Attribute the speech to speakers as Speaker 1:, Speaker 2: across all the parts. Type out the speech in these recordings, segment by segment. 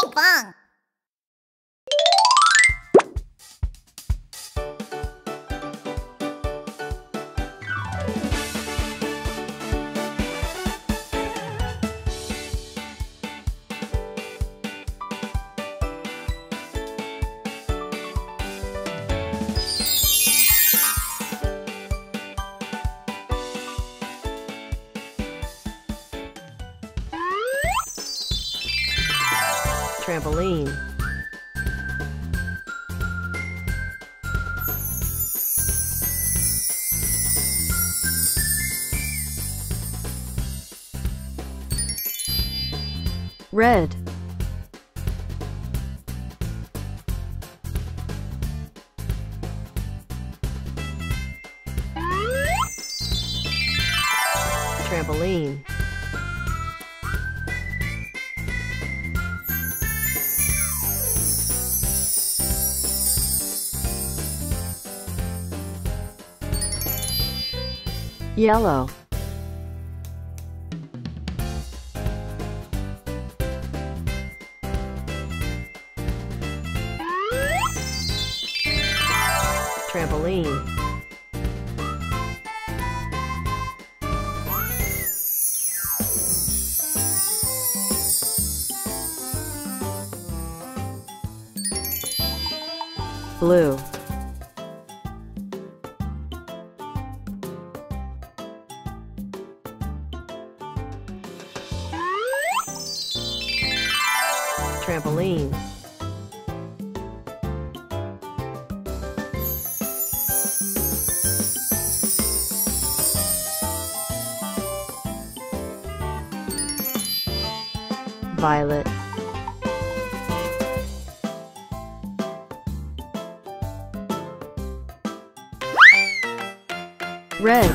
Speaker 1: 好棒
Speaker 2: trampoline, red, trampoline, yellow, trampoline, blue, trampoline, violet, red,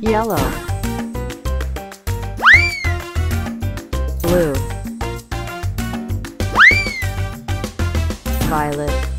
Speaker 2: yellow, blue. Violet.